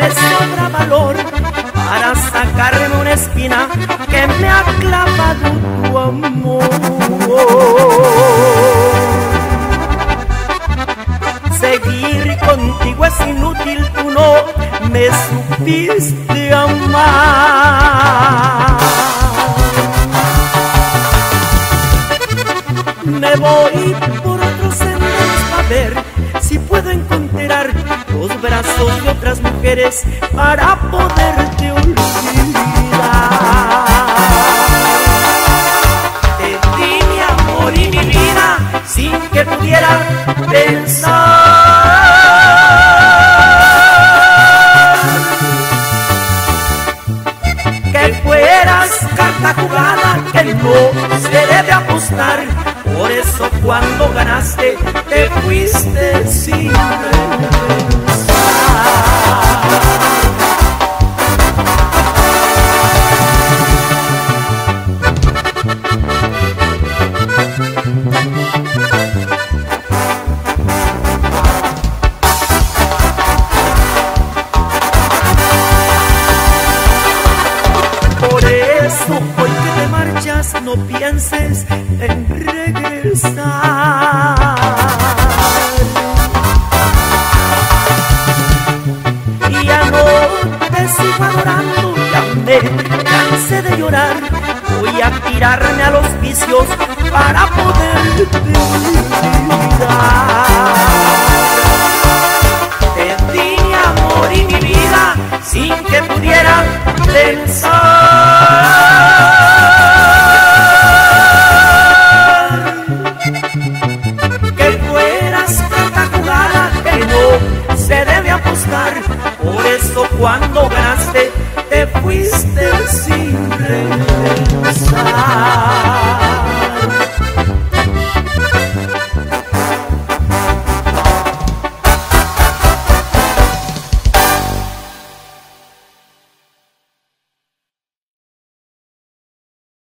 me sobra valor para sacarme una espina que me ha clavado tu amor. Seguir contigo es inútil, tú no me supiste amar. Me voy por otros senderos a ver los brazos de otras mujeres para poderte olvidar. Te di mi amor y mi vida sin que pudiera pensar que fueras carta jugada que no se debe apostar. Por eso cuando ganaste te fuiste sin vayas, no pienses en regresar. Y ya no te sigo adorando, ya me cansé de llorar. Voy a tirarme a los vicios para poder olvidar.